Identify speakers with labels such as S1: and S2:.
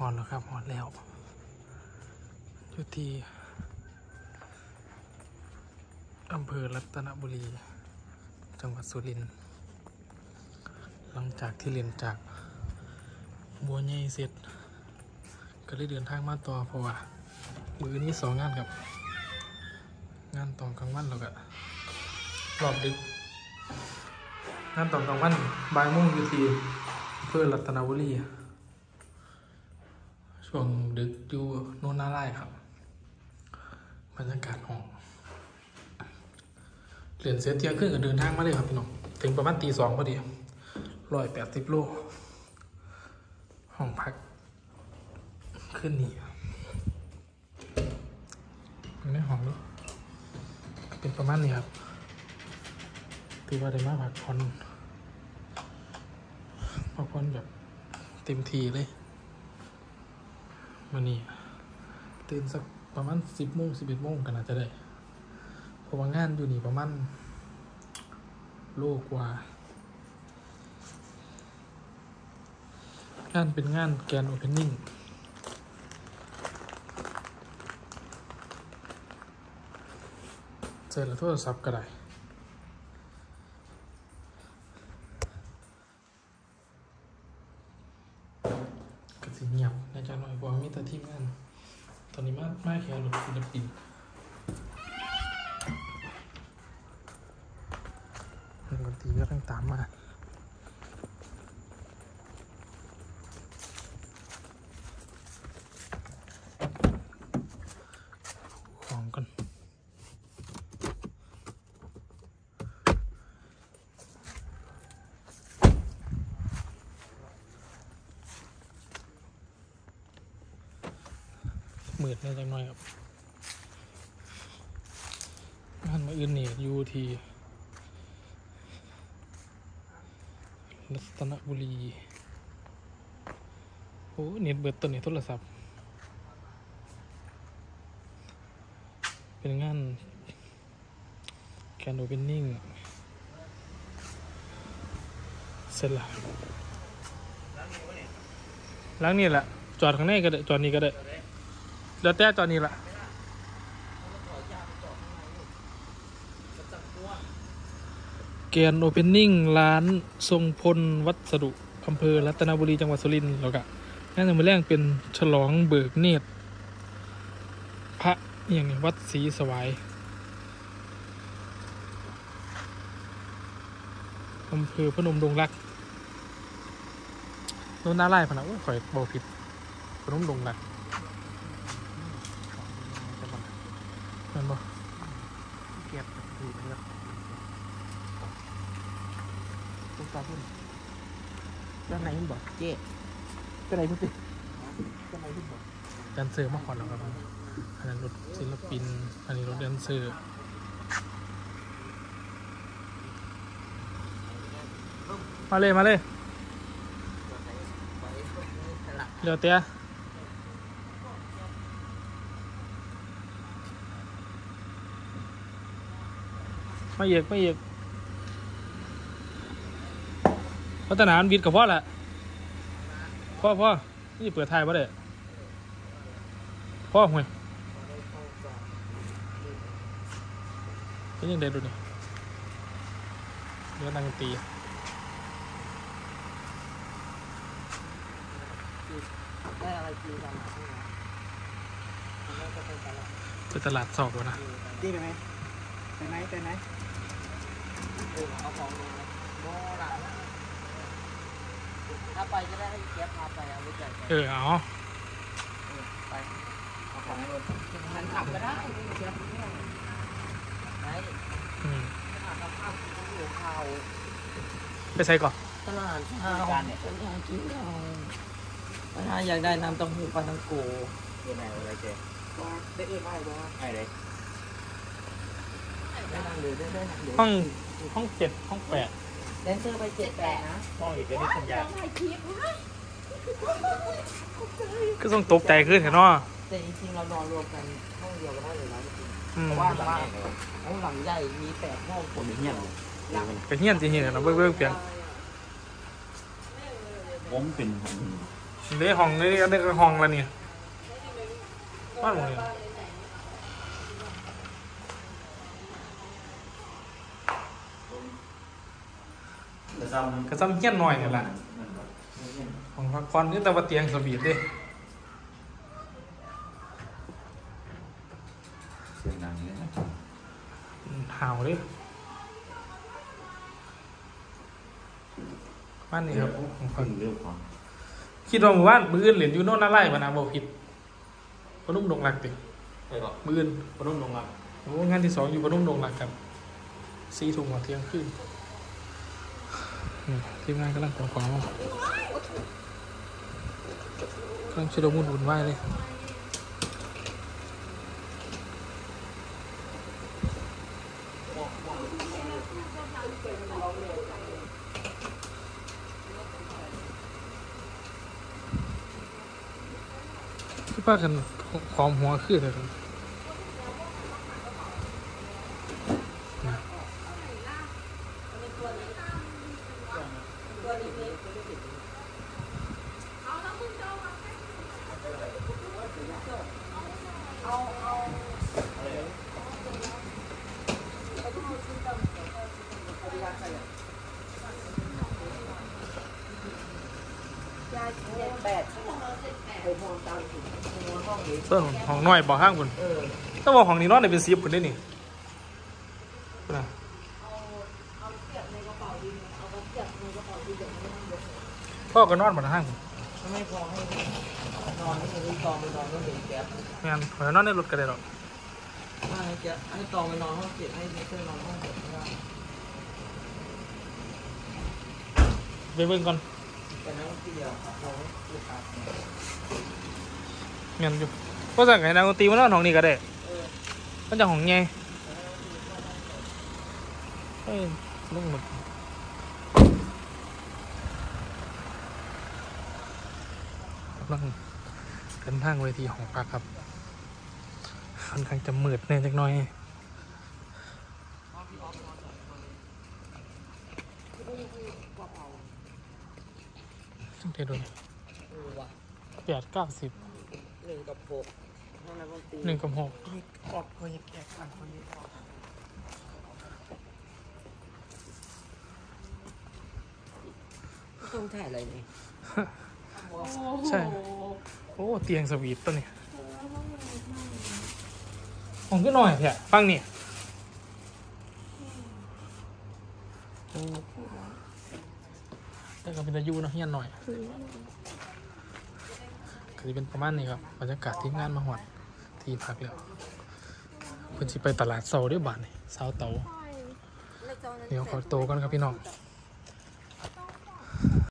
S1: หอนแล้วครับหอนแล้วอยู่ที่อำเภอรัตนบุรี จังหวัดสุรินทร์หลังจากที่เรียนจากบัวใหญ่เสร็จ ก็เลยเดินทางมาต่อเพราะว่ามือนี้สองงานครับ งานตอนกลางวันแล้วก็รอบดึก งานตอนกลางวันบ่ายโมงอยู่ที่อำเพื่อรัตนบุรี ช่วงดึกอยู่โน่นนาไร่ครับบรรยากาศห้องเหรียนเสียเทียงครึ่งก็เดินทางมาเลยครับพี่น้องถึงประมาณตีสองพอดีร้อยแปดสิบโลห้องพัก ขึ้นนี่มันไม่ห้องนี้เป็นประมาณนี้ครับถือว่าได้มาพักผ่อนพักผ่อนแบบเต็มทีเลย วันนี้ ตื่นสักประมาณสิบโมงสิบเอ็ดโมงก็น่าจะได้เพราะว่างานอยู่นี่ประมาณโลกว่า งานเป็นงาน grand openingเสร็จแล้วโทรศัพท์ก็ได้ ก็สิเงียบในะจ๊ะหน่อยเพราะว่ามีแต่ทีมงาน ตอนนี้มากมาแค่รถศิลปินนักดนตรีก็ต้องตามมาของกัน มืดแน่จังหน่อยครับงานมาอื่นนี่ยูทีรัตนบุรี โอ้เน็ตเบิดตัวนี้โทรศัพท์ เป็นงาน grand opening เสร็จแล้วล้างนี่แหละ จอดข้างในก็ได้ จอดนี่ก็ได้ แล้วแต่จอดนี่แหละ grand openingร้านทรงพลวัสดุอำเภอรัตนบุรีจังหวัดสุรินทร์แล้วก็งานในมือแรกเป็นฉลองเบิกเนตร พระอย่างนี้วัดศรีสวายอำเภอพนมดงรักโน่นน่าไล่พะนะโอ้ยข่อยบอกผิดพนมดงรัก นั่นบ่
S2: เก็บถูกนะครับตุ๊กตาพุ่นด้านไหนมันบอกเจ๊ด้านไหนพุ่นสิด้านไหนพุ่นบอก
S1: แดนเซอร์มาก่อนแล้วครับอันนั้นรถศิลปิน อันนี้รถแดนเซอร์มาเลย มาเลยเดี๋ยวเตี้ย มาเอียกมาเอียกพัฒนานวิทย์กับพ่อแหละพ่อพ่อนี่เปิดไทายป่ะเด้พ่อห่วยเป็นยังไงดูนี่เนื้อนังดนตรี
S2: ได้อะไรกินกันนะพี่นะแล้วก็ไปตลาด
S1: ไปตลาดสอบวะนะ
S2: ดีไปไหมไปไหมไปไหม เออเอาของลงนะโบราณถ้าไปจะได้ให้เก็บพาไปเอาไว้ใจ
S1: เออเอา
S2: ไปเอาของลงมันขับก็ได้เก็บไหน
S1: อืม
S2: ตลาดกับข้าวกินอยู่ข้าว
S1: ไปใส่ก่อน
S2: ตลาดข้าวกันเนี่ยอยากกินข้าวปัญหาอยากได้น้ำเต้าหู้ปลาทังโก
S3: เรียนอะไรเจ๊
S2: ได้เอ็มไอ้บ้าง
S3: ไอ้เลย
S2: ได้นั่งเลยได้ได้นั่งเลย
S1: ห้องห้องเจ็ดห้องแปด
S2: แดนเซอร์ไปเจ็ดแปดนะ
S3: มองอีกเป็นนิสัญญา
S1: ก็ต้องตกใจขึ้นเห็นเนาะ
S2: แต่จริงๆเรานอนรวมกันห้องเดียวก็ได้เลยนะจริง
S1: อืม
S2: เพราะว่าว่าห้องหลังใหญ่มีแปดห้อง
S3: ผมเงียบ
S2: หลัง
S1: ไปเฮียนจริงๆนะเบิ่งเบิ่งเปลี่ยน
S3: ผมเป็น
S1: เด้ห้องนี่อันนี้ก็ห้องละเนี่ยบ้านหมดเลย
S3: ซ้ำ
S1: ก็ซ้ำเฮี้ยนหน่อยนี่แหละห้องพักผ่อนนี่แต่ว่าเตียงสวีทเด้
S3: เสียงดังเลยนะ
S1: อืมห่าวเด้บ้านนี้ครับห้องพั
S3: พึ่
S1: ก
S3: งเรื่องของ
S1: คิดว่าหมู่บ้านมืออื่นเหรียญยูโน่น่าไล่ปะนะบอกผิดพนุ่มดงหลักติ
S3: ไปก่อน
S1: มืออื่น
S3: พนุ่มลงมา
S1: โอ้งานที่สองอยู่พนุ่มดงหลักครับสี่ทุ่มกว่าเที่ยงคืนนี่ ทีมงานกำลังขนของมากำลังชุดมุนวุ่นวายเลยที่ป้ากันขอมหัวขึ้นเลยครับนะ
S2: แปดไปมองตามถึงมอง
S1: ห้องน้อยบอกห้างคุณ
S2: เออ
S1: ถ้าบอกห้องนี้นอนได้เป็นสิบคนได้นี่นะ พ่อก็นอนบนห้างผม
S2: ถ้าไม่พอให้นอนให้ให้ตองไปนอนห้องเด็กแก๊ป
S1: งานขอยนอนในรถก็ได้หรอก
S2: ถ้าให้แก๊ปให้ตองไปนอนห้องเจ็ดให้เพื่อนนอนห้องเจ็ดไม่ได้
S1: ไปเบิ่งก่อน
S2: แต่นั้นที่เดียวเราลูกค้า
S1: เงินอยู่ก็สั่งให้นางดนตรีมานอนห้องนี้ก็ได้
S2: เออ
S1: มันจะห้องไงเอ้ยลุงหมด กำลังเดินทางเวทีของพักครับค่อนข้างจะมืดแน่จักหน่อยซึ่งเทดู
S2: เออว่ะ
S1: แปดเก้าสิบ
S2: หนึ่งกับหกห้องน้ำดนตรี
S1: หนึ่งกับหก
S2: นี่ออกคนแก่กันคนนี้ออกต้องถ่ายอะไรนี่
S1: ใช่ โอ้เตียงสวีทตัวนี้ผมก็หน่อยเถอะฟังนี่โอ้แต่ก็เป็นอายุเนาะเฮียนหน่อยก็จะเป็นประมาณนี้ครับบรรยากาศที่งานมาหอดที่พักแล้วเพิ่นสิไปตลาดเสาร์เด้วยบาทนี่เสาเตาเดี๋ยวขอโตวกันครับพี่น้อง
S4: เ